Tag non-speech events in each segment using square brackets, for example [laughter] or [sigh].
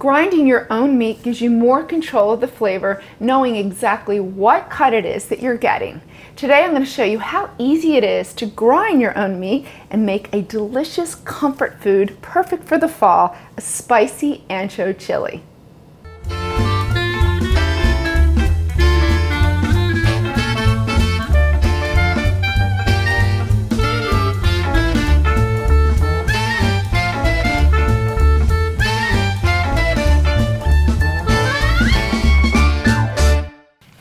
Grinding your own meat gives you more control of the flavor, knowing exactly what cut it is that you're getting. Today I'm going to show you how easy it is to grind your own meat and make a delicious comfort food perfect for the fall, a spicy ancho chili.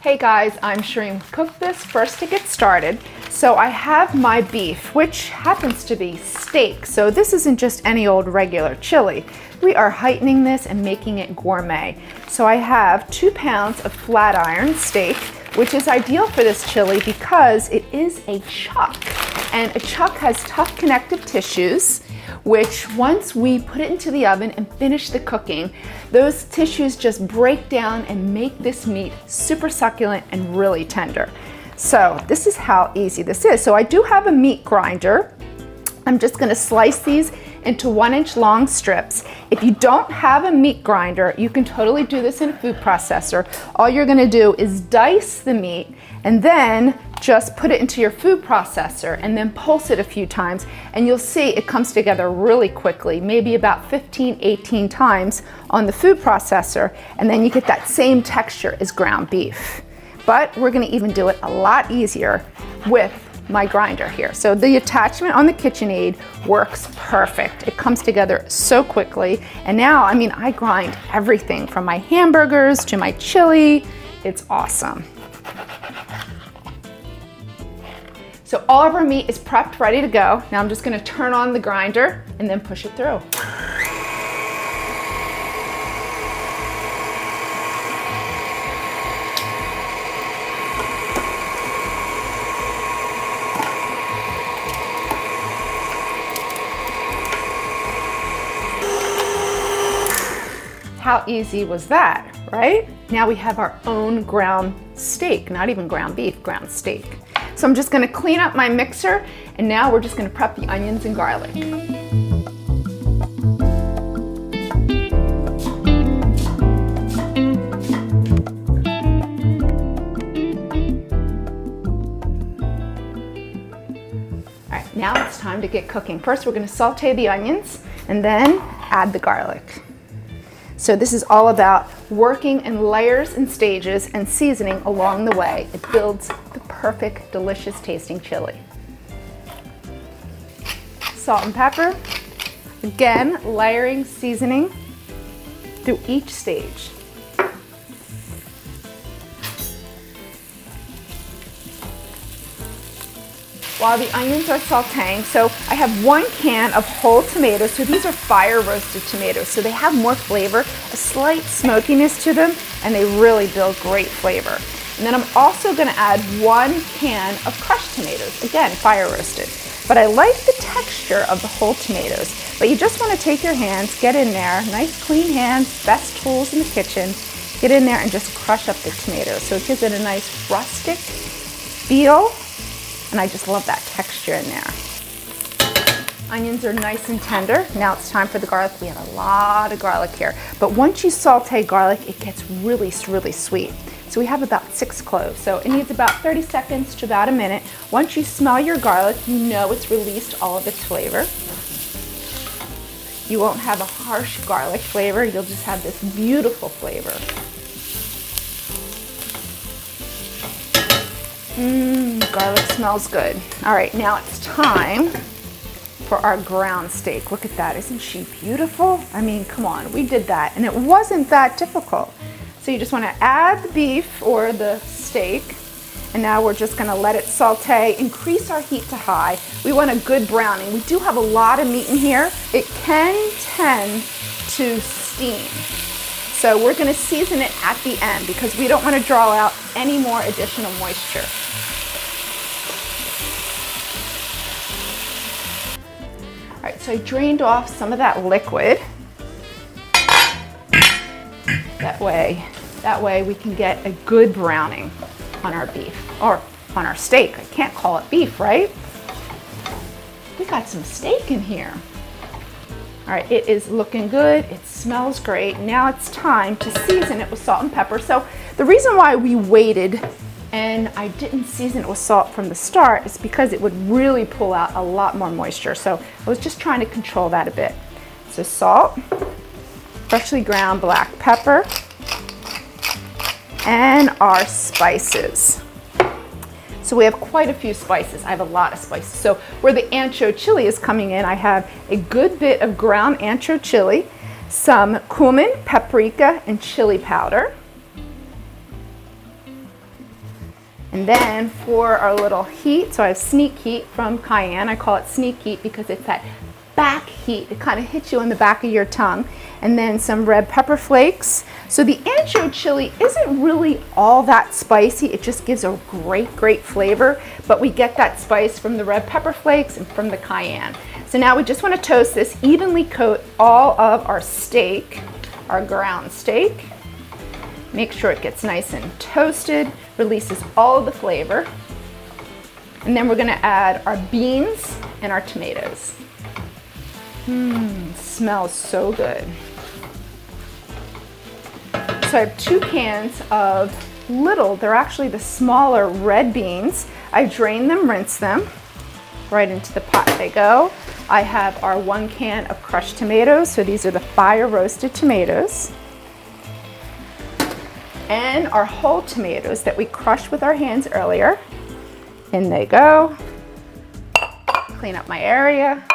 Hey guys, I'm Shereen Cook This. First to get started, so I have my beef, which happens to be steak. So this isn't just any old regular chili. We are heightening this and making it gourmet. So I have two pounds of flat iron steak, which is ideal for this chili because it is a chuck. And a chuck has tough connective tissues which once we put it into the oven and finish the cooking, those tissues just break down and make this meat super succulent and really tender. So this is how easy this is. So I do have a meat grinder. I'm just gonna slice these into one inch long strips. If you don't have a meat grinder, you can totally do this in a food processor. All you're gonna do is dice the meat and then just put it into your food processor and then pulse it a few times and you'll see it comes together really quickly, maybe about 15, 18 times on the food processor and then you get that same texture as ground beef. But we're gonna even do it a lot easier with my grinder here. So the attachment on the KitchenAid works perfect. It comes together so quickly. And now, I mean, I grind everything from my hamburgers to my chili. It's awesome. So all of our meat is prepped, ready to go. Now I'm just gonna turn on the grinder and then push it through. How easy was that, right? Now we have our own ground steak, not even ground beef, ground steak. So I'm just gonna clean up my mixer and now we're just gonna prep the onions and garlic. All right, now it's time to get cooking. First, we're gonna saute the onions and then add the garlic. So this is all about working in layers and stages and seasoning along the way. It builds the perfect, delicious tasting chili. Salt and pepper. Again, layering seasoning through each stage. While the onions are sauteing. So I have one can of whole tomatoes. So these are fire roasted tomatoes. So they have more flavor, a slight smokiness to them, and they really build great flavor. And then I'm also gonna add one can of crushed tomatoes. Again, fire roasted. But I like the texture of the whole tomatoes. But you just wanna take your hands, get in there, nice clean hands, best tools in the kitchen, get in there and just crush up the tomatoes. So it gives it a nice rustic feel and I just love that texture in there. Onions are nice and tender. Now it's time for the garlic. We have a lot of garlic here. But once you saute garlic, it gets really, really sweet. So we have about six cloves. So it needs about 30 seconds to about a minute. Once you smell your garlic, you know it's released all of its flavor. You won't have a harsh garlic flavor. You'll just have this beautiful flavor. Mmm, garlic smells good. All right, now it's time for our ground steak. Look at that, isn't she beautiful? I mean, come on, we did that and it wasn't that difficult. So you just wanna add the beef or the steak and now we're just gonna let it saute, increase our heat to high. We want a good browning. We do have a lot of meat in here. It can tend to steam. So we're gonna season it at the end because we don't wanna draw out any more additional moisture. All right, so I drained off some of that liquid. That way, that way we can get a good browning on our beef or on our steak. I can't call it beef, right? We got some steak in here. All right, it is looking good. It smells great. Now it's time to season it with salt and pepper. So the reason why we waited and I didn't season it with salt from the start is because it would really pull out a lot more moisture. So I was just trying to control that a bit. So salt, freshly ground black pepper, and our spices. So we have quite a few spices. I have a lot of spices. So where the ancho chili is coming in, I have a good bit of ground ancho chili, some cumin, paprika, and chili powder. And then for our little heat, so I have sneak heat from Cayenne. I call it sneak heat because it's that back heat. It kind of hits you in the back of your tongue and then some red pepper flakes. So the ancho chili isn't really all that spicy. It just gives a great, great flavor, but we get that spice from the red pepper flakes and from the cayenne. So now we just want to toast this, evenly coat all of our steak, our ground steak. Make sure it gets nice and toasted, releases all the flavor. And then we're gonna add our beans and our tomatoes. Mmm, smells so good. So I have two cans of little, they're actually the smaller red beans. I drain them, rinse them, right into the pot they go. I have our one can of crushed tomatoes. So these are the fire roasted tomatoes. And our whole tomatoes that we crushed with our hands earlier. In they go. Clean up my area.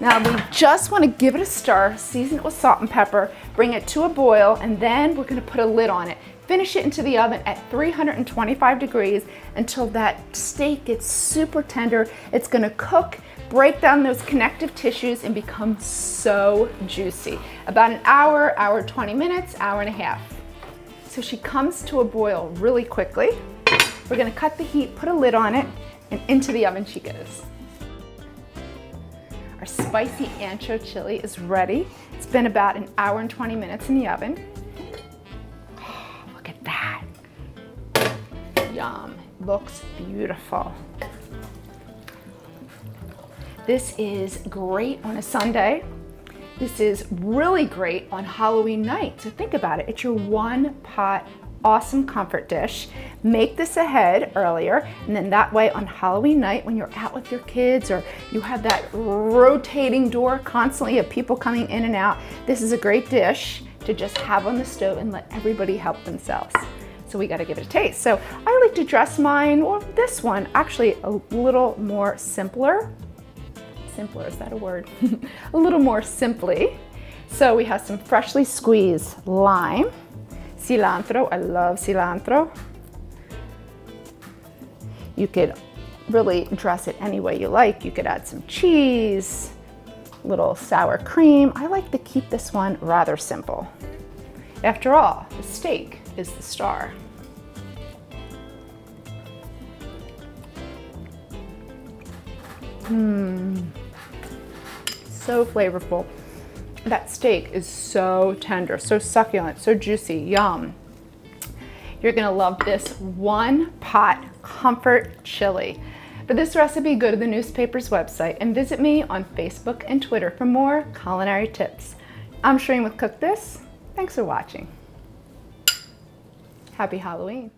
Now we just want to give it a stir, season it with salt and pepper, bring it to a boil, and then we're going to put a lid on it. Finish it into the oven at 325 degrees until that steak gets super tender. It's going to cook, break down those connective tissues, and become so juicy. About an hour, hour 20 minutes, hour and a half. So she comes to a boil really quickly. We're going to cut the heat, put a lid on it, and into the oven she goes. Our spicy ancho chili is ready. It's been about an hour and 20 minutes in the oven. [sighs] Look at that. Yum, looks beautiful. This is great on a Sunday. This is really great on Halloween night. So think about it. It's your one pot awesome comfort dish. Make this ahead earlier, and then that way on Halloween night when you're out with your kids or you have that rotating door constantly of people coming in and out, this is a great dish to just have on the stove and let everybody help themselves. So we gotta give it a taste. So I like to dress mine, or this one, actually a little more simpler. Simpler, is that a word? [laughs] a little more simply. So we have some freshly squeezed lime, cilantro. I love cilantro. You could really dress it any way you like. You could add some cheese, little sour cream. I like to keep this one rather simple. After all, the steak is the star. Mmm, so flavorful. That steak is so tender, so succulent, so juicy, yum. You're gonna love this one pot comfort chili. For this recipe, go to the newspaper's website and visit me on Facebook and Twitter for more culinary tips. I'm Shereen with Cook This. Thanks for watching. Happy Halloween.